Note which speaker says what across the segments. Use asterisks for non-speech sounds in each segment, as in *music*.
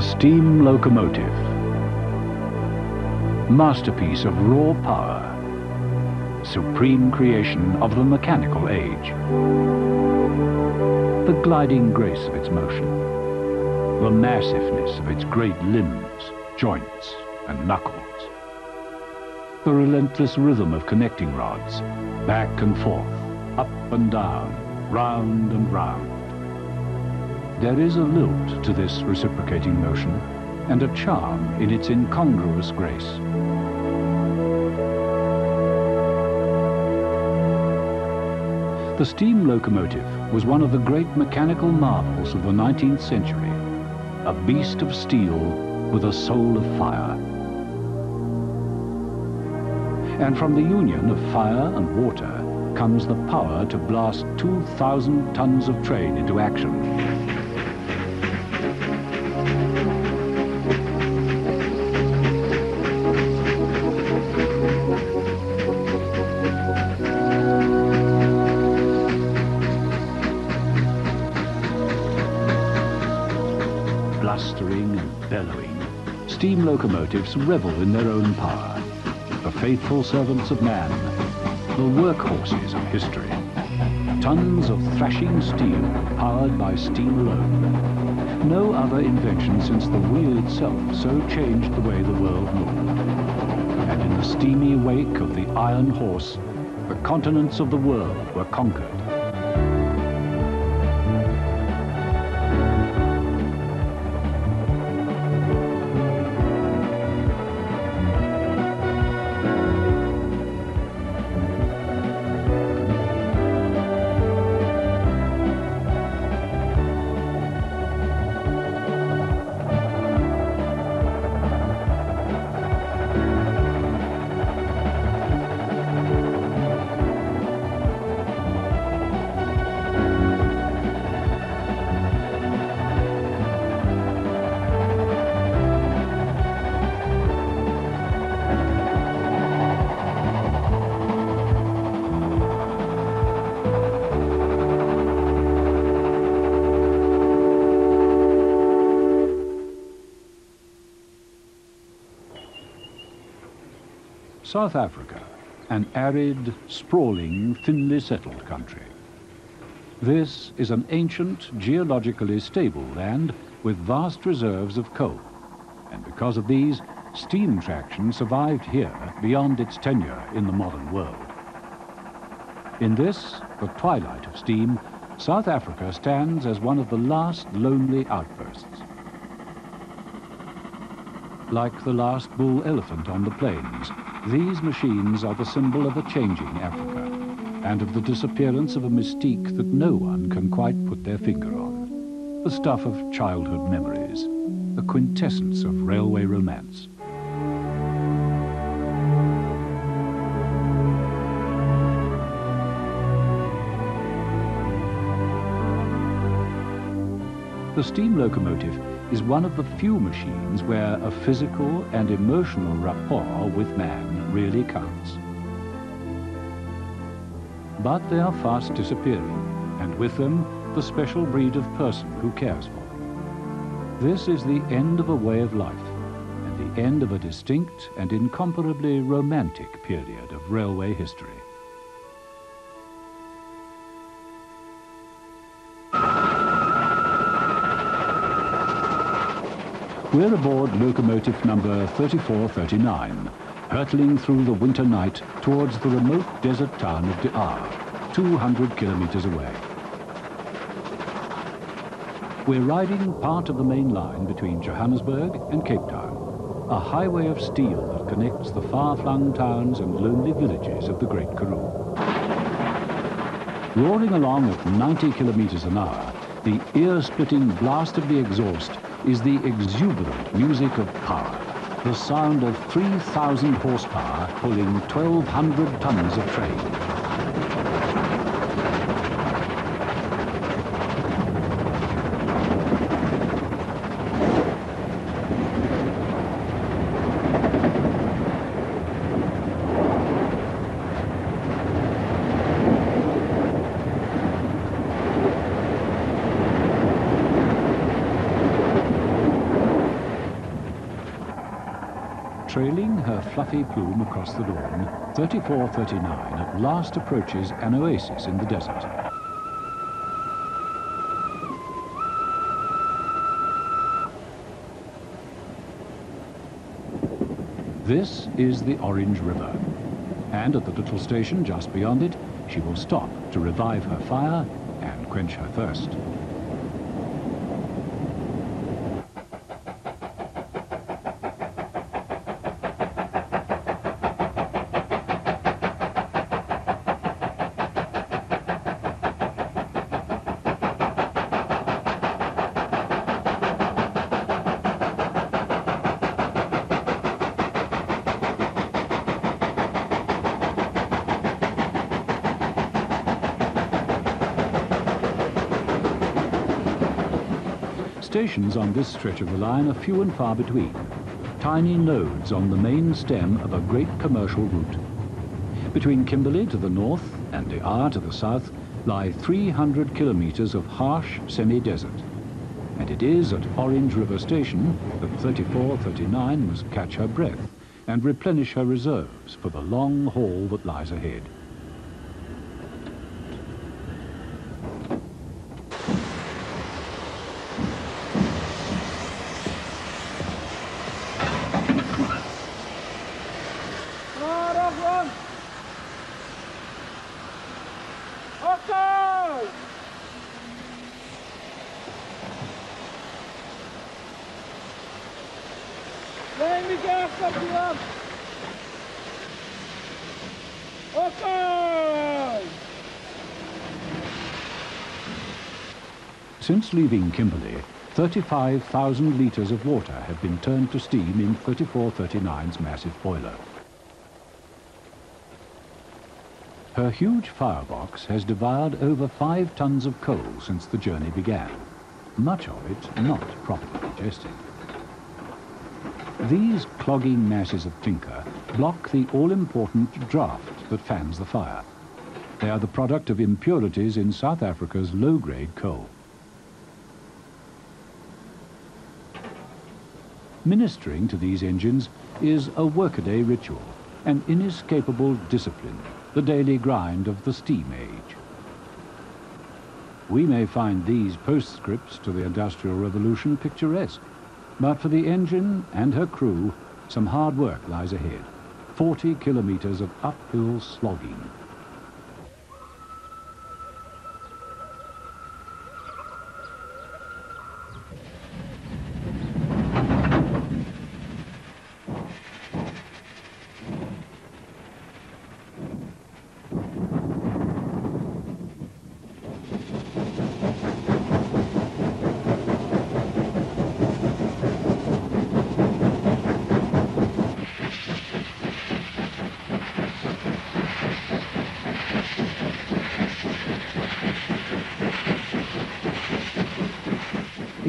Speaker 1: The steam locomotive. Masterpiece of raw power. Supreme creation of the mechanical age. The gliding grace of its motion. The massiveness of its great limbs, joints, and knuckles. The relentless rhythm of connecting rods, back and forth, up and down, round and round. There is a lilt to this reciprocating motion, and a charm in its incongruous grace. The steam locomotive was one of the great mechanical marvels of the 19th century, a beast of steel with a soul of fire. And from the union of fire and water comes the power to blast 2,000 tons of train into action. Bellowing, steam locomotives revel in their own power. The faithful servants of man, the workhorses of history. Tons of thrashing steel powered by steam alone. No other invention since the wheel itself so changed the way the world moved. And in the steamy wake of the iron horse, the continents of the world were conquered. South Africa, an arid, sprawling, thinly settled country. This is an ancient, geologically stable land with vast reserves of coal. And because of these, steam traction survived here beyond its tenure in the modern world. In this, the twilight of steam, South Africa stands as one of the last lonely outposts. Like the last bull elephant on the plains, these machines are the symbol of a changing Africa and of the disappearance of a mystique that no one can quite put their finger on. The stuff of childhood memories, the quintessence of railway romance. The steam locomotive is one of the few machines where a physical and emotional rapport with man really counts. But they are fast disappearing, and with them, the special breed of person who cares for them. This is the end of a way of life, and the end of a distinct and incomparably romantic period of railway history. We're aboard locomotive number 3439, hurtling through the winter night towards the remote desert town of De Aar, 200 kilometers away. We're riding part of the main line between Johannesburg and Cape Town, a highway of steel that connects the far-flung towns and lonely villages of the Great Karoo. Roaring along at 90 kilometers an hour, the ear-splitting blast of the exhaust is the exuberant music of power, the sound of 3,000 horsepower pulling 1,200 tons of train. Fluffy plume across the dawn, 3439 at last approaches an oasis in the desert. This is the Orange River, and at the little station just beyond it, she will stop to revive her fire and quench her thirst. Stations on this stretch of the line are few and far between. Tiny nodes on the main stem of a great commercial route. Between Kimberley to the north and De Aar to the south lie 300 kilometers of harsh semi-desert. And it is at Orange River Station that 3439 must catch her breath and replenish her reserves for the long haul that lies ahead. Since leaving Kimberley, 35,000 litres of water have been turned to steam in 3439's massive boiler. Her huge firebox has devoured over five tons of coal since the journey began, much of it not properly digested. These clogging masses of clinker block the all-important draft that fans the fire. They are the product of impurities in South Africa's low-grade coal. Ministering to these engines is a workaday ritual, an inescapable discipline, the daily grind of the steam age. We may find these postscripts to the Industrial Revolution picturesque, but for the engine and her crew, some hard work lies ahead. 40 kilometers of uphill slogging.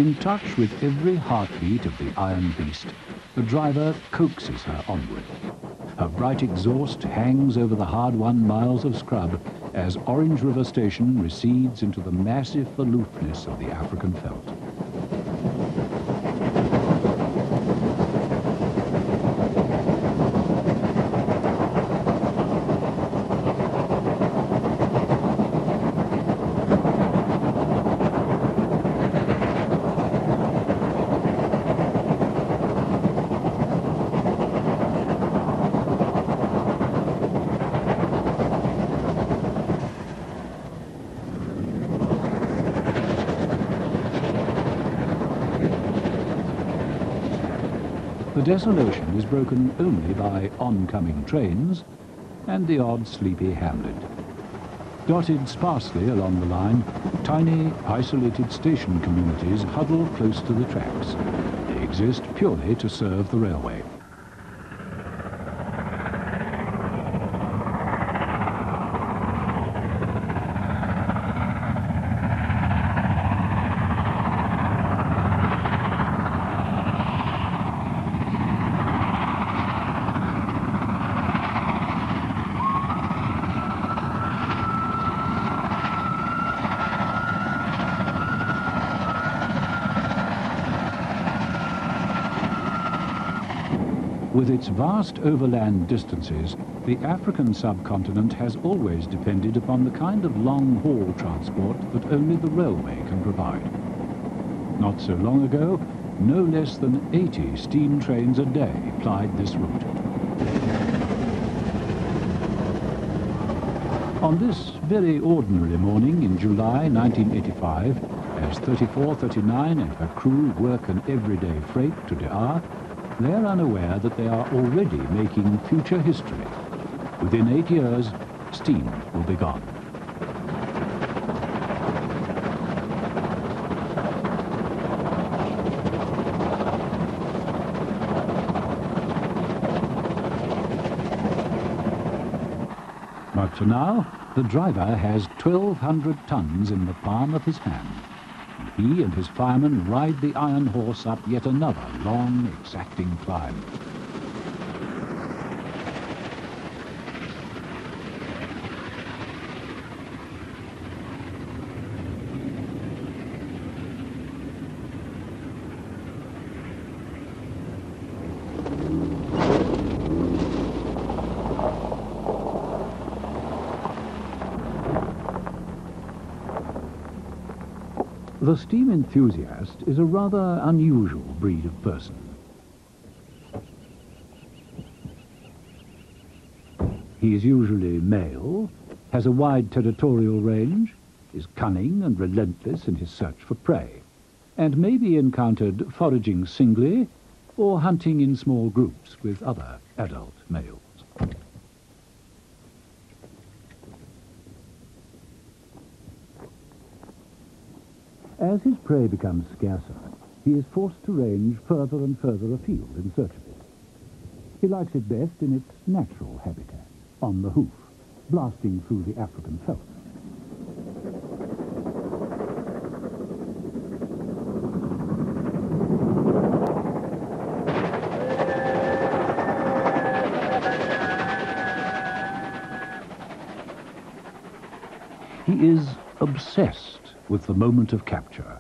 Speaker 1: In touch with every heartbeat of the iron beast, the driver coaxes her onward. Her bright exhaust hangs over the hard-won miles of scrub as Orange River Station recedes into the massive aloofness of the African veldt. The desolation is broken only by oncoming trains and the odd sleepy hamlet. Dotted sparsely along the line, tiny, isolated station communities huddle close to the tracks. They exist purely to serve the railway. With its vast overland distances, the African subcontinent has always depended upon the kind of long-haul transport that only the railway can provide. Not so long ago, no less than 80 steam trains a day plied this route. On this very ordinary morning in July 1985, as 3439 and her crew work an everyday freight to Dar, they're unaware that they are already making future history. Within eight years, steam will be gone. But for now, the driver has 1,200 tons in the palm of his hand. He and his firemen ride the iron horse up yet another long, exacting climb. The steam enthusiast is a rather unusual breed of person. He is usually male, has a wide territorial range, is cunning and relentless in his search for prey, and may be encountered foraging singly or hunting in small groups with other adult males. As his prey becomes scarcer, he is forced to range further and further afield in search of it. He likes it best in its natural habitat, on the hoof, blasting through the African veldt. He is obsessed with the moment of capture,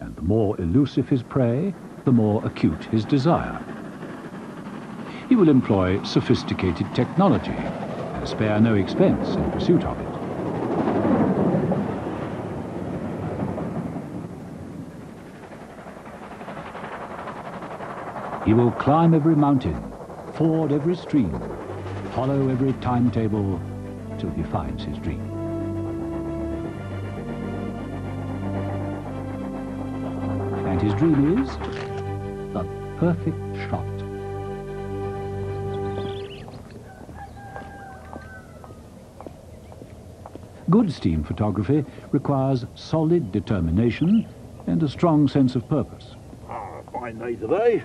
Speaker 1: and the more elusive his prey, the more acute his desire. He will employ sophisticated technology and spare no expense in pursuit of it. He will climb every mountain, ford every stream, follow every timetable till he finds his dream. And his dream is the perfect shot. Good steam photography requires solid determination and a strong sense of purpose.
Speaker 2: Ah, fine day today.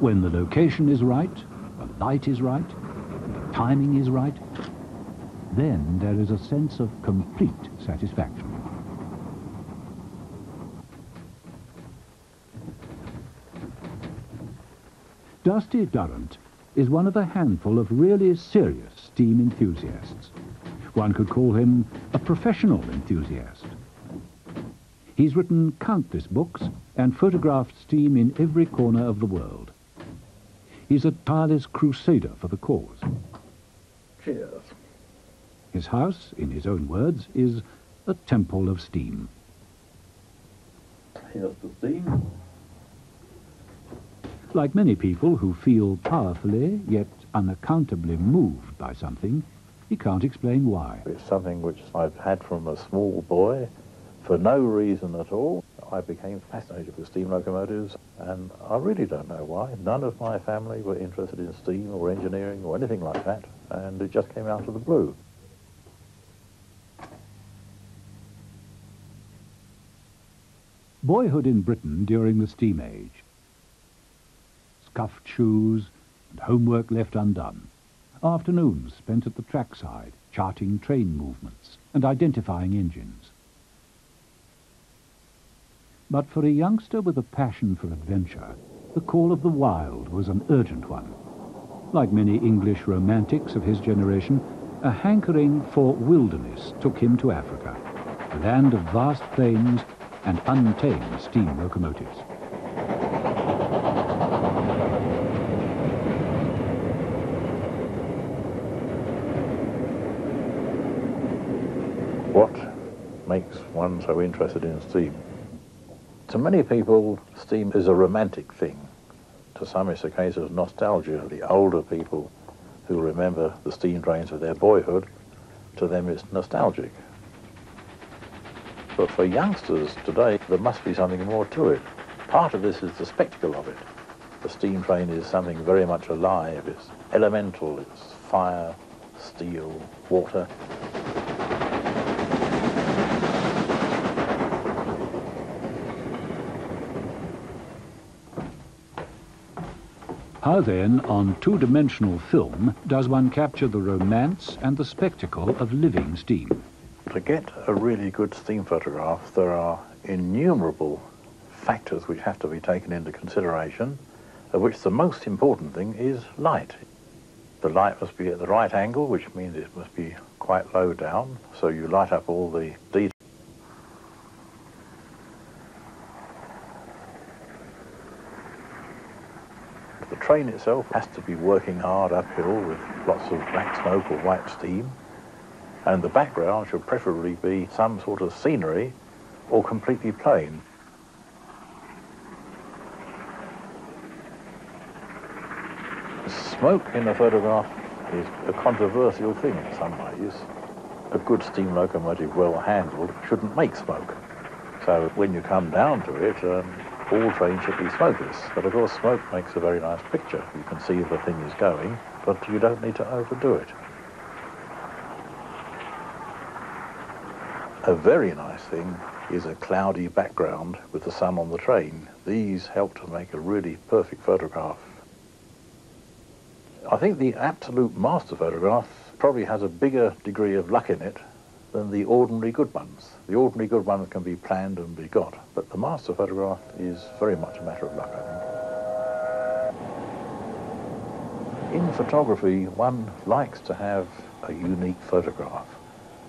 Speaker 1: When the location is right, the light is right, the timing is right, then there is a sense of complete satisfaction. Dusty Durrant is one of a handful of really serious steam enthusiasts. One could call him a professional enthusiast. He's written countless books and photographed steam in every corner of the world. He's a tireless crusader for the cause.
Speaker 2: Cheers.
Speaker 1: His house, in his own words, is a temple of steam.
Speaker 2: Here's the steam.
Speaker 1: Like many people who feel powerfully, yet unaccountably moved by something, he can't explain why.
Speaker 2: It's something which I've had from a small boy for no reason at all. I became fascinated with steam locomotives, and I really don't know why. None of my family were interested in steam or engineering or anything like that, and it just came out of the blue.
Speaker 1: Boyhood in Britain during the steam age. Scuffed shoes and homework left undone. Afternoons spent at the trackside, charting train movements and identifying engines. But for a youngster with a passion for adventure, the call of the wild was an urgent one. Like many English romantics of his generation, a hankering for wilderness took him to Africa, a land of vast plains and untamed steam locomotives.
Speaker 2: What makes one so interested in steam? To many people, steam is a romantic thing. To some, it's a case of nostalgia. The older people who remember the steam trains of their boyhood, to them it's nostalgic. But for youngsters today, there must be something more to it. Part of this is the spectacle of it. The steam train is something very much alive. It's elemental. It's fire, steel, water.
Speaker 1: How then, on two-dimensional film, does one capture the romance and the spectacle of living steam?
Speaker 2: To get a really good steam photograph, there are innumerable factors which have to be taken into consideration, of which the most important thing is light. The light must be at the right angle, which means it must be quite low down, so you light up all the details. The train itself has to be working hard uphill with lots of black smoke or white steam, and the background should preferably be some sort of scenery or completely plain. Smoke in a photograph is a controversial thing in some ways. A good steam locomotive, well handled, shouldn't make smoke. So when you come down to it, um, all trains should be smokeless. But of course smoke makes a very nice picture. You can see the thing is going, but you don't need to overdo it. A very nice thing is a cloudy background with the sun on the train. These help to make a really perfect photograph. I think the absolute master photograph probably has a bigger degree of luck in it than the ordinary good ones. The ordinary good ones can be planned and be got, but the master photograph is very much a matter of luck, I think. In photography, one likes to have a unique photograph.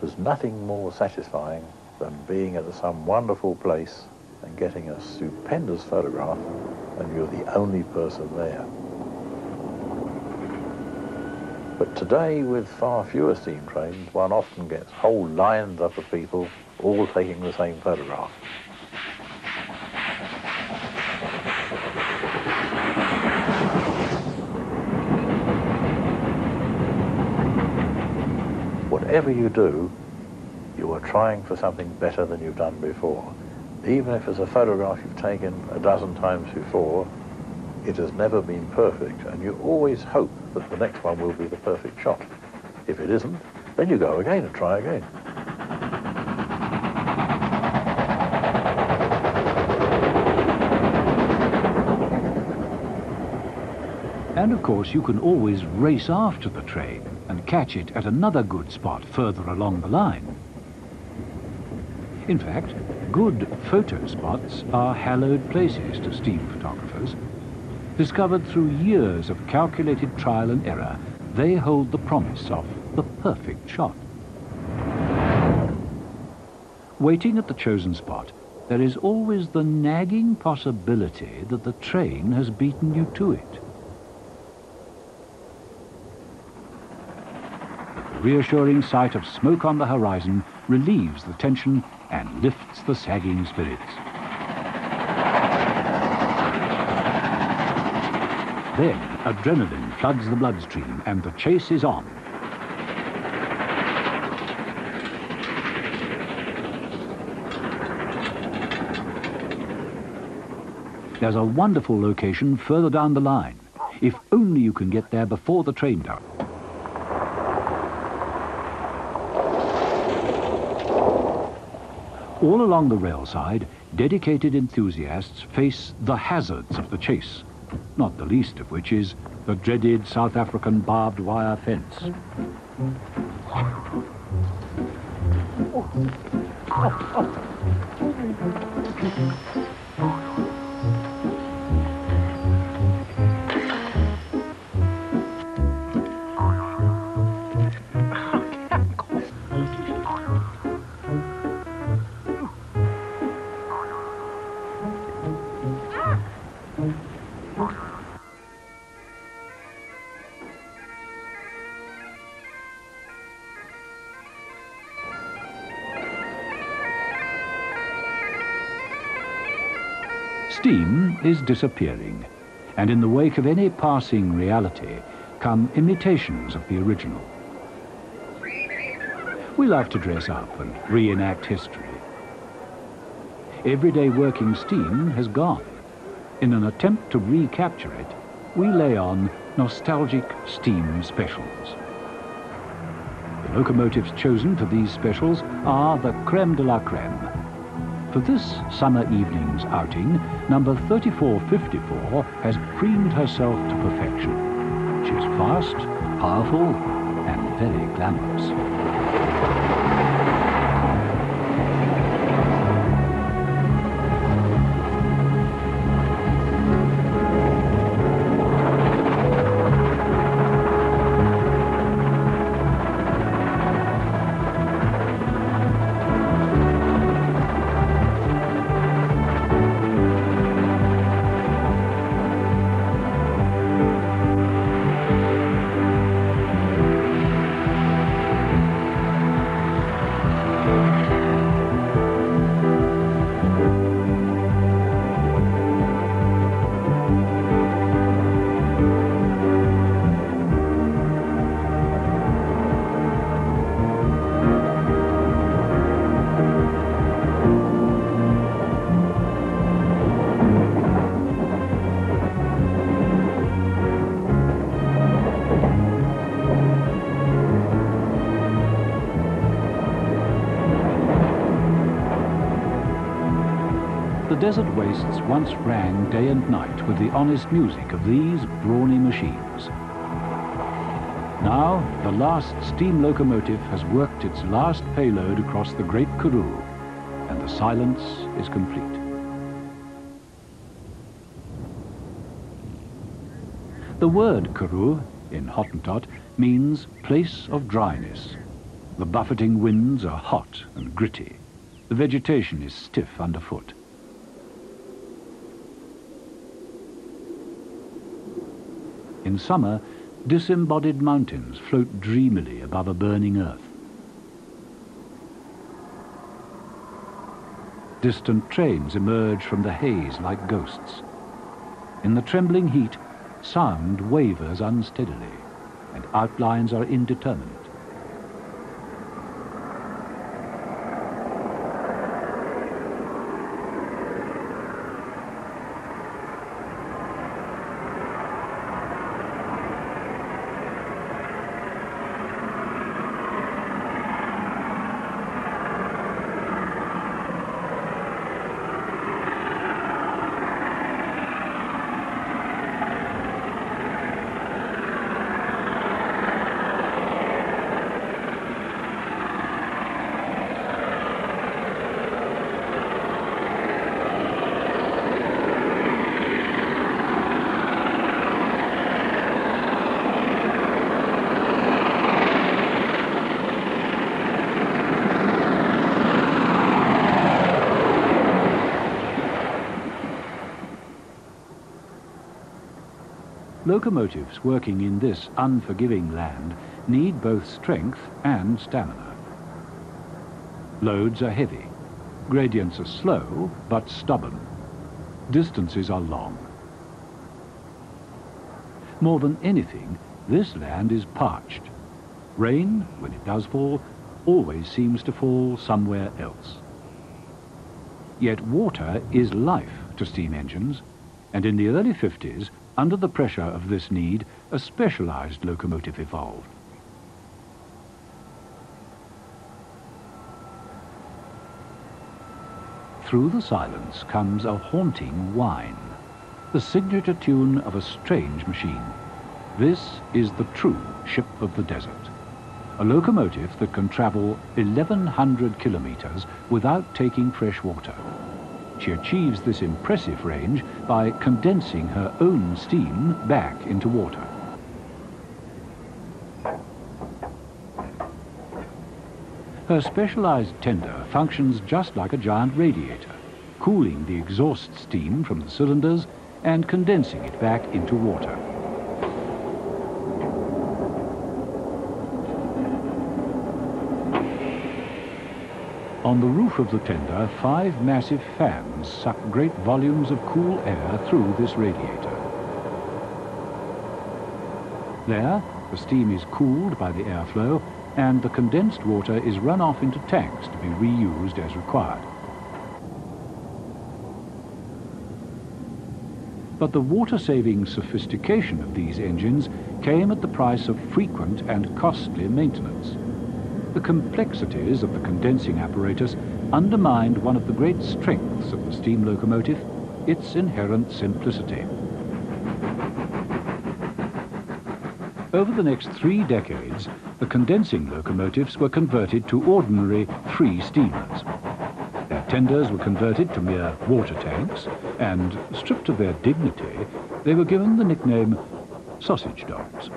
Speaker 2: There's nothing more satisfying than being at some wonderful place and getting a stupendous photograph and you're the only person there. But today, with far fewer steam trains, one often gets whole lines up of people all taking the same photograph. Whatever you do, you are trying for something better than you've done before. Even if it's a photograph you've taken a dozen times before, it has never been perfect, and you always hope that the next one will be the perfect shot. If it isn't, then you go again and try again.
Speaker 1: And of course, you can always race after the train catch it at another good spot further along the line. In fact, good photo spots are hallowed places to steam photographers. Discovered through years of calculated trial and error, they hold the promise of the perfect shot. Waiting at the chosen spot, there is always the nagging possibility that the train has beaten you to it. Reassuring sight of smoke on the horizon relieves the tension and lifts the sagging spirits. Then adrenaline floods the bloodstream and the chase is on. There's a wonderful location further down the line. If only you can get there before the train does. All along the rail side, dedicated enthusiasts face the hazards of the chase, not the least of which is the dreaded South African barbed wire fence. Oh. Oh. Oh. Disappearing, and in the wake of any passing reality come imitations of the original. We love to dress up and reenact history. Everyday working steam has gone. In an attempt to recapture it, we lay on nostalgic steam specials. The locomotives chosen for these specials are the creme de la creme. For this summer evening's outing, number 3454 has preened herself to perfection. She is fast, powerful, and very glamorous. Desert wastes once rang day and night with the honest music of these brawny machines. Now, the last steam locomotive has worked its last payload across the Great Karoo, and the silence is complete. The word Karoo, in Hottentot, means place of dryness. The buffeting winds are hot and gritty. The vegetation is stiff underfoot. In summer, disembodied mountains float dreamily above a burning earth. Distant trains emerge from the haze like ghosts. In the trembling heat, sound wavers unsteadily, and outlines are indeterminate. Locomotives working in this unforgiving land need both strength and stamina. Loads are heavy, gradients are slow but stubborn, distances are long. More than anything, this land is parched. Rain, when it does fall, always seems to fall somewhere else. Yet water is life to steam engines, and in the early 50s, under the pressure of this need, a specialized locomotive evolved. Through the silence comes a haunting whine, the signature tune of a strange machine. This is the true ship of the desert, a locomotive that can travel 1,100 kilometers without taking fresh water. She achieves this impressive range by condensing her own steam back into water. Her specialized tender functions just like a giant radiator, cooling the exhaust steam from the cylinders and condensing it back into water. On the roof of the tender, five massive fans suck great volumes of cool air through this radiator. There, the steam is cooled by the airflow and the condensed water is run off into tanks to be reused as required. But the water-saving sophistication of these engines came at the price of frequent and costly maintenance. The complexities of the condensing apparatus undermined one of the great strengths of the steam locomotive, its inherent simplicity. Over the next three decades, the condensing locomotives were converted to ordinary free steamers. Their tenders were converted to mere water tanks, and, stripped of their dignity, they were given the nickname sausage dogs.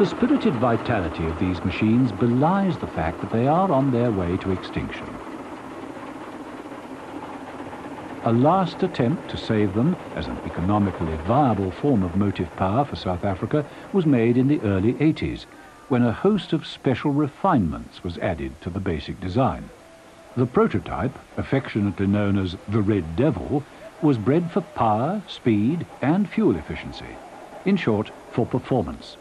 Speaker 1: The spirited vitality of these machines belies the fact that they are on their way to extinction. A last attempt to save them as an economically viable form of motive power for South Africa was made in the early 80s, when a host of special refinements was added to the basic design. The prototype, affectionately known as the Red Devil, was bred for power, speed and fuel efficiency. In short, for performance.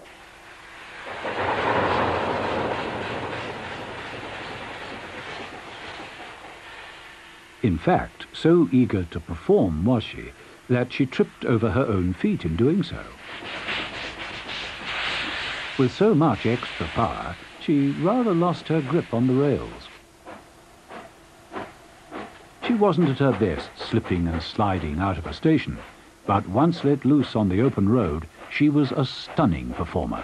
Speaker 1: In fact, so eager to perform was she that she tripped over her own feet in doing so. With so much extra power, she rather lost her grip on the rails. She wasn't at her best slipping and sliding out of a station, but once let loose on the open road, she was a stunning performer.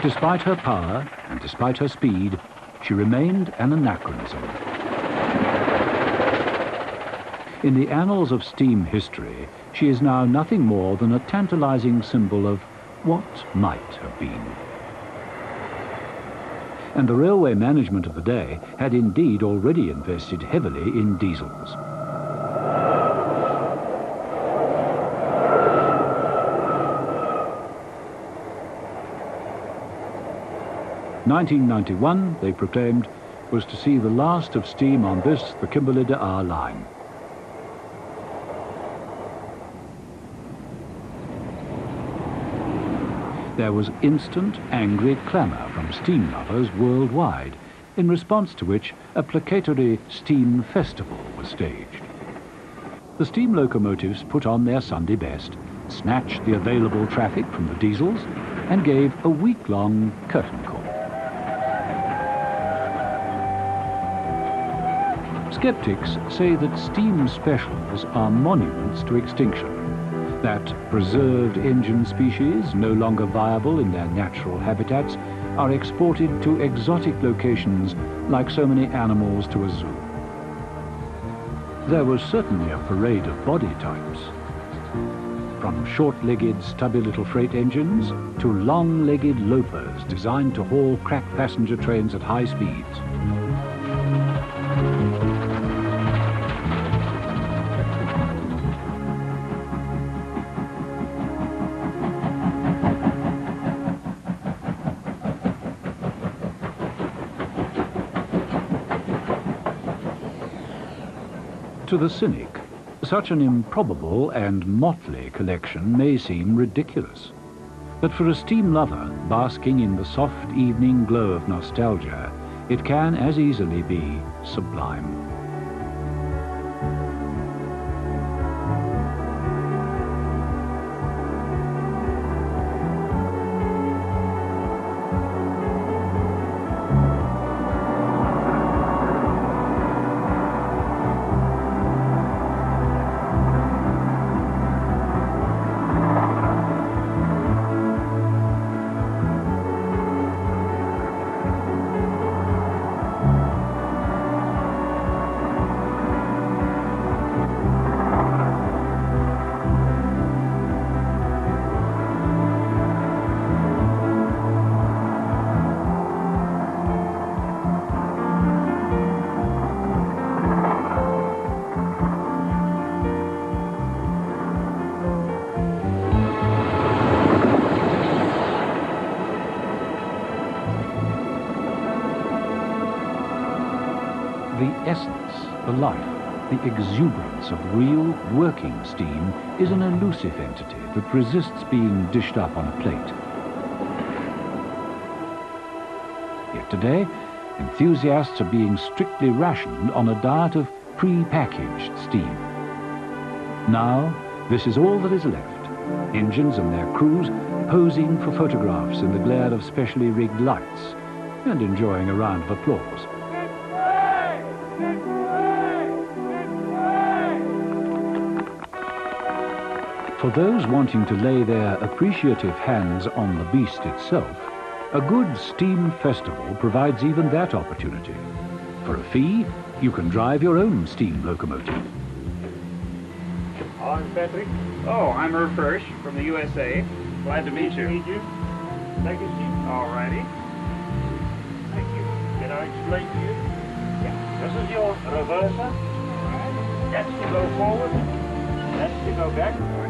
Speaker 1: But despite her power and despite her speed, she remained an anachronism. In the annals of steam history, she is now nothing more than a tantalizing symbol of what might have been. And the railway management of the day had indeed already invested heavily in diesels. 1991, they proclaimed, was to see the last of steam on this, the Kimberley De Aar line. There was instant, angry clamour from steam lovers worldwide, in response to which a placatory steam festival was staged. The steam locomotives put on their Sunday best, snatched the available traffic from the diesels, and gave a week-long curtain call. Skeptics say that steam specials are monuments to extinction, that preserved engine species, no longer viable in their natural habitats, are exported to exotic locations like so many animals to a zoo. There was certainly a parade of body types, from short-legged, stubby little freight engines to long-legged lopers designed to haul crack passenger trains at high speeds. To the cynic, such an improbable and motley collection may seem ridiculous. But for a steam lover basking in the soft evening glow of nostalgia, it can as easily be sublime. Essence, the life, the exuberance of real, working steam is an elusive entity that resists being dished up on a plate. Yet today, enthusiasts are being strictly rationed on a diet of pre-packaged steam. Now, this is all that is left. Engines and their crews posing for photographs in the glare of specially rigged lights and enjoying a round of applause. For those wanting to lay their appreciative hands on the beast itself, a good steam festival provides even that opportunity. For a fee, you can drive your own steam locomotive.
Speaker 3: I'm Patrick.
Speaker 4: Oh, I'm Irv Hirsch from the USA. Glad to meet you.
Speaker 3: Meet you. Take a seat.
Speaker 4: Alrighty.
Speaker 3: Thank you. Can I explain to you? Yeah. This is your reverser. Alright. That's to go forward. That's to go back.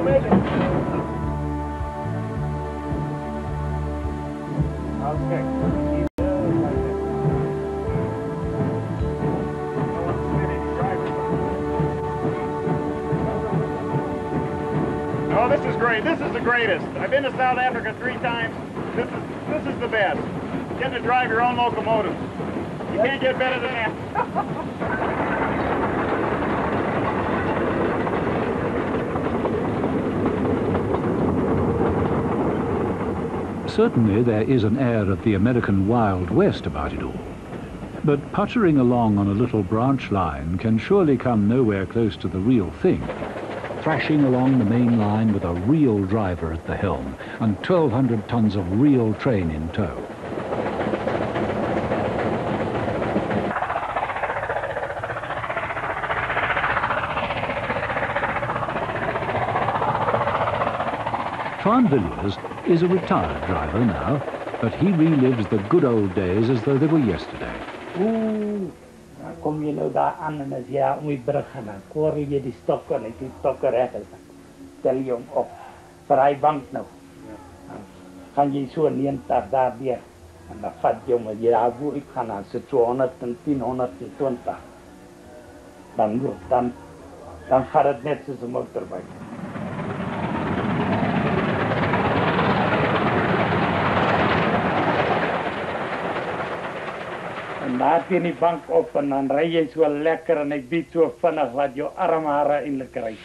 Speaker 3: Okay. Oh,
Speaker 4: this is great. This is the greatest. I've been to South Africa three times. This is this is the best. Getting to drive your own locomotive. You can't get better than that. *laughs*
Speaker 1: Certainly there is an air of the American Wild West about it all. But puttering along on a little branch line can surely come nowhere close to the real thing. Thrashing along the main line with a real driver at the helm and 1,200 tons of real train in tow. Villiers is a retired driver now, but he relives the good old days as though they were yesterday.
Speaker 5: Oeh, dan kom je nou daar aan en as jy om die brug gaan, dan koor jy die stokke en as die stokke reg is, dan stel jy hom op vir hy bank nou. Dan gaan jy so 90 daar deur en dan vat jy hom as jy daar voor uit gaan, dan sit so 110, 120. Dan, dan, dan gaat het net soos een motorbike. Daar teen die bank op en dan ry jy so lekker en hy bied so vinnig wat jou armhare eintlik ry.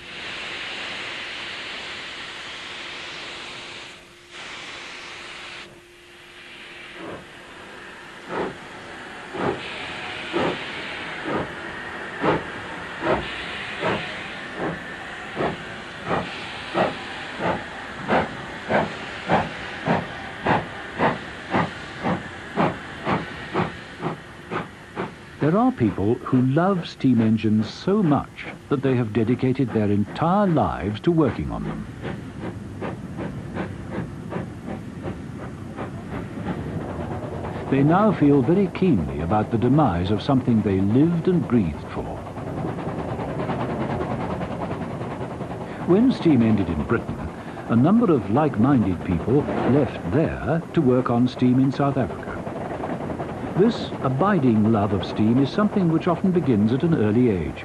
Speaker 1: There are people who love steam engines so much that they have dedicated their entire lives to working on them. They now feel very keenly about the demise of something they lived and breathed for. When steam ended in Britain, a number of like-minded people left there to work on steam in South Africa. This abiding love of steam is something which often begins at an early age.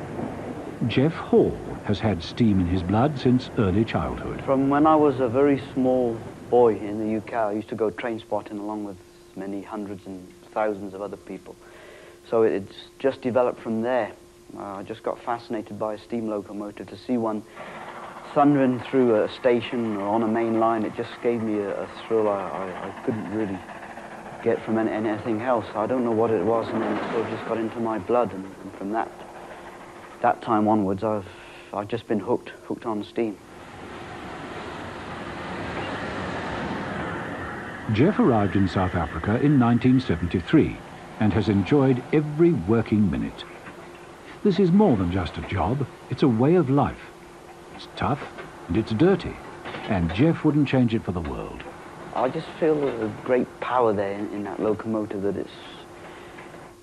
Speaker 1: Jeff Hall has had steam in his blood since early childhood.
Speaker 6: From when I was a very small boy in the UK, I used to go train spotting along with many hundreds and thousands of other people. So it's just developed from there. Uh, I just got fascinated by a steam locomotive. To see one thundering through a station or on a main line, it just gave me a, a thrill I, I, I couldn't really get from anything else. I don't know what it was, and then it sort of just got into my blood, and, and from that that time onwards, I've I've just been hooked, hooked on steam.
Speaker 1: Jeff arrived in South Africa in 1973. and has enjoyed every working minute. This is more than just a job, it's a way of life. It's tough and it's dirty, and Jeff wouldn't change it for the world.
Speaker 6: I just feel there's a great power there in, in that locomotive that it's,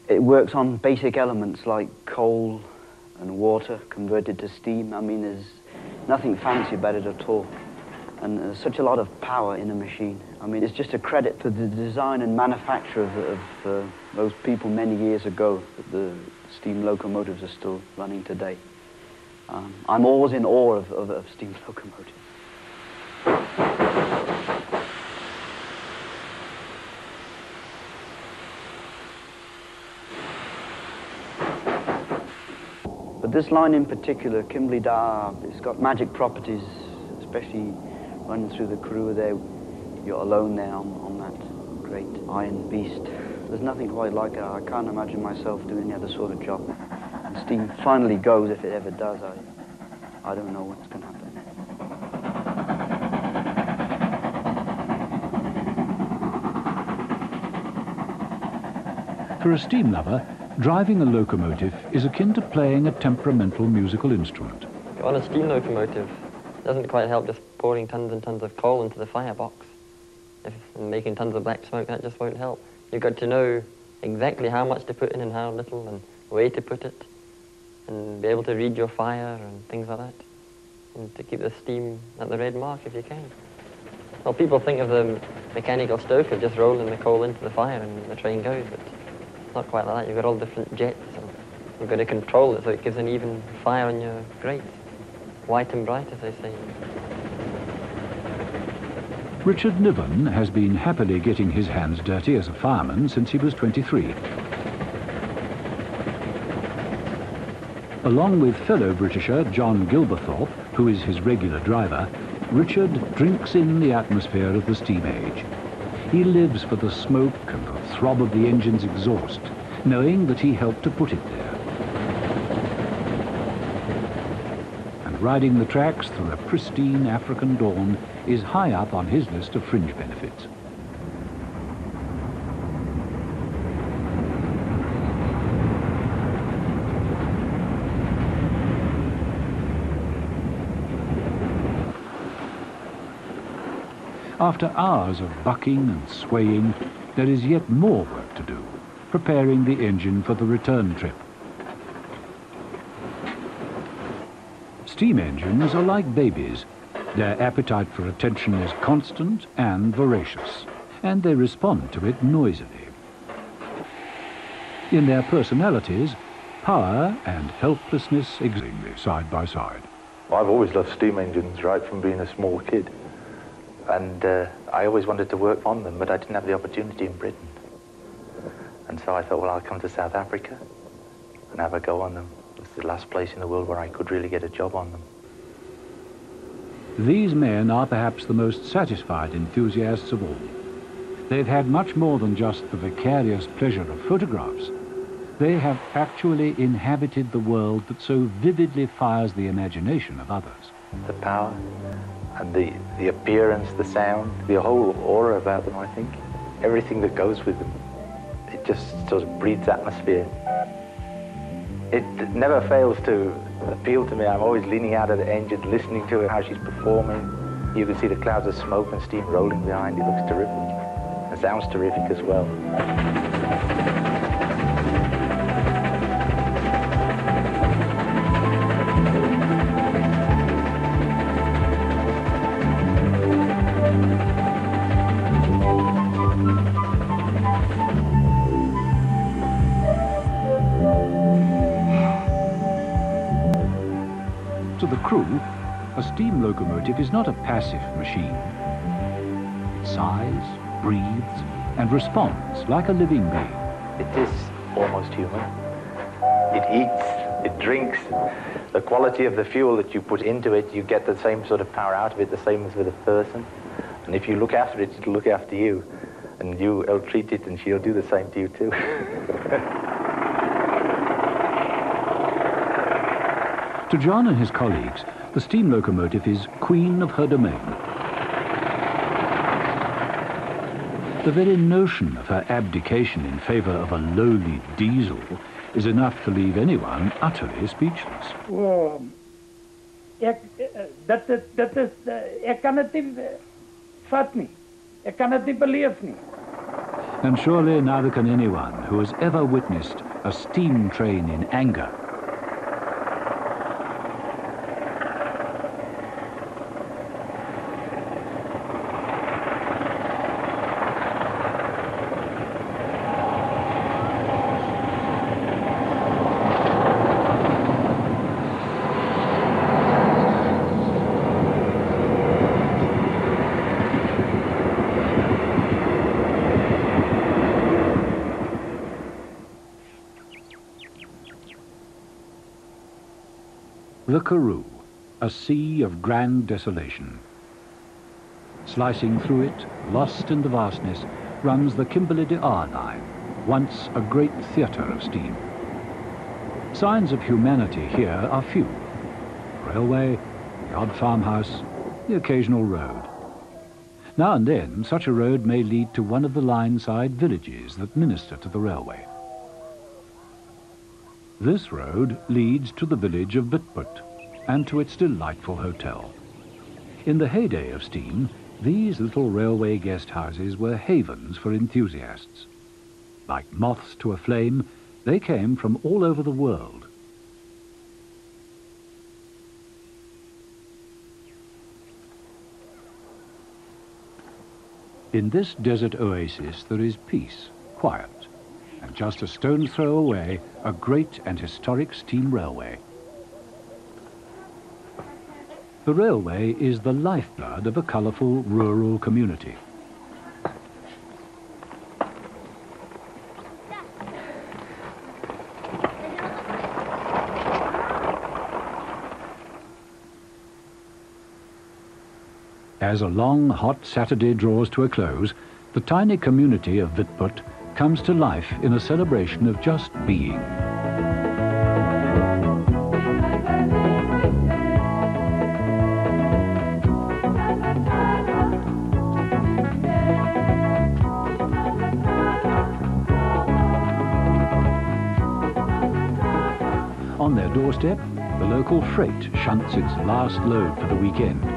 Speaker 6: it works on basic elements like coal and water converted to steam. I mean, there's nothing fancy about it at all. And there's such a lot of power in the machine. I mean, it's just a credit to the design and manufacture of, of uh, those people many years ago that the steam locomotives are still running today. Um, I'm always in awe of, of, of steam *laughs* locomotives. This line in particular, Kimberley De Aar, it's got magic properties, especially running through the Karoo there. You're alone there on, on that great iron beast. There's nothing quite like it. I can't imagine myself doing any other sort of job. And steam finally goes, if it ever does, I, I don't know what's going to happen.
Speaker 1: For a steam lover, driving a locomotive is akin to playing a temperamental musical instrument.
Speaker 7: On a steam locomotive, it doesn't quite help just pouring tons and tons of coal into the firebox. If making tons of black smoke, that just won't help. You've got to know exactly how much to put in and how little and where to put it and be able to read your fire and things like that and to keep the steam at the red mark if you can. Well, people think of the mechanical stoker just rolling the coal into the fire and the train goes, but not quite like that. You've got all different jets you've got to control it so it gives an even fire on your grate. White and bright, as they say.
Speaker 1: Richard Niven has been happily getting his hands dirty as a fireman since he was 23. Along with fellow Britisher John Gilberthorpe, who is his regular driver, Richard drinks in the atmosphere of the steam age. He lives for the smoke and the throb of the engine's exhaust, knowing that he helped to put it there. And riding the tracks through a pristine African dawn is high up on his list of fringe benefits. After hours of bucking and swaying, there is yet more work to do, preparing the engine for the return trip. Steam engines are like babies. Their appetite for attention is constant and voracious, and they respond to it noisily. In their personalities, power and helplessness exist side by side.
Speaker 8: I've always loved steam engines right from being a small kid.
Speaker 2: and uh, I always wanted to work on them, but I didn't have the opportunity in Britain. And so I thought, well, I'll come to South Africa and have a go on them. It's the last place in the world where I could really get a job on them.
Speaker 1: These men are perhaps the most satisfied enthusiasts of all. They've had much more than just the vicarious pleasure of photographs. They have actually inhabited the world that so vividly fires the imagination of others.
Speaker 2: The power and the, the appearance, the sound, the whole aura about them, I think. Everything that goes with them. It just sort of breeds atmosphere. It never fails to appeal to me. I'm always leaning out of the engine, listening to her, how she's performing. You can see the clouds of smoke and steam rolling behind. It looks terrific. It sounds terrific as well.
Speaker 1: Crew, a steam locomotive is not a passive machine. It sighs, breathes, and responds like a living being.
Speaker 2: It is almost human. It eats, it drinks. The quality of the fuel that you put into it, you get the same sort of power out of it, the same as with a person. And if you look after it, it'll look after you. And you ill-treat it, and she'll do the same to you too. *laughs*
Speaker 1: To John and his colleagues, the steam locomotive is queen of her domain. The very notion of her abdication in favour of a lowly diesel is enough to leave anyone utterly speechless.
Speaker 5: Ek, eh, dit, is, dit is, eh, ek kan het nie eh, vat nie. Ek kan het nie beleef nie.
Speaker 1: And surely neither can anyone who has ever witnessed a steam train in anger The Karoo, a sea of grand desolation. Slicing through it, lost in the vastness, runs the Kimberley de Aar line, once a great theatre of steam. Signs of humanity here are few. Railway, the odd farmhouse, the occasional road. Now and then, such a road may lead to one of the line-side villages that minister to the railway. This road leads to the village of Witput and to its delightful hotel. In the heyday of steam, these little railway guest houses were havens for enthusiasts. Like moths to a flame, they came from all over the world. In this desert oasis there is peace, quiet, and just a stone's throw away, a great and historic steam railway. The railway is the lifeblood of a colourful rural community. As a long, hot Saturday draws to a close, the tiny community of Witput comes to life in a celebration of just being. On their doorstep, the local freight shunts its last load for the weekend.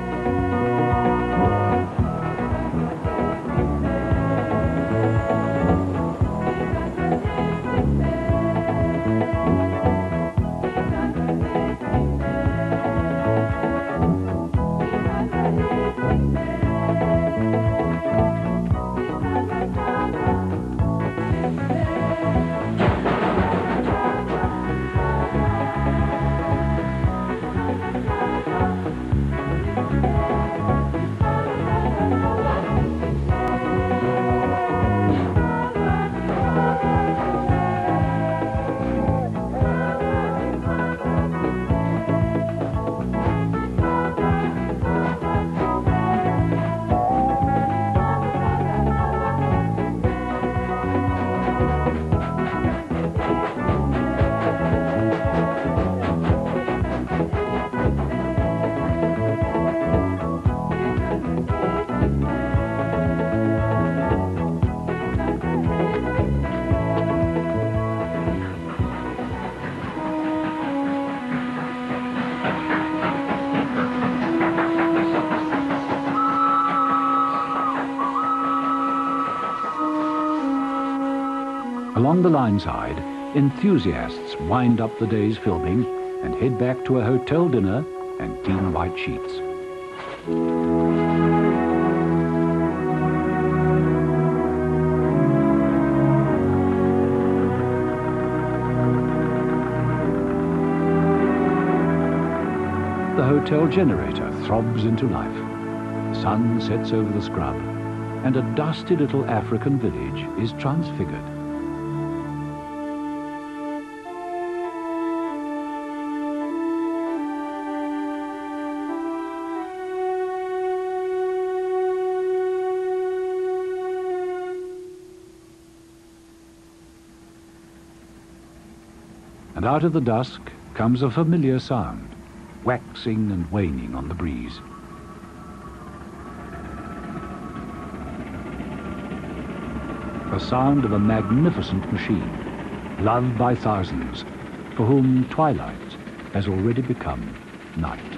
Speaker 1: Along the line side, enthusiasts wind up the day's filming and head back to a hotel dinner and clean white sheets. The hotel generator throbs into life. The sun sets over the scrub, and a dusty little African village is transfigured. Out of the dusk comes a familiar sound, waxing and waning on the breeze. the sound of a magnificent machine, loved by thousands, for whom twilight has already become night.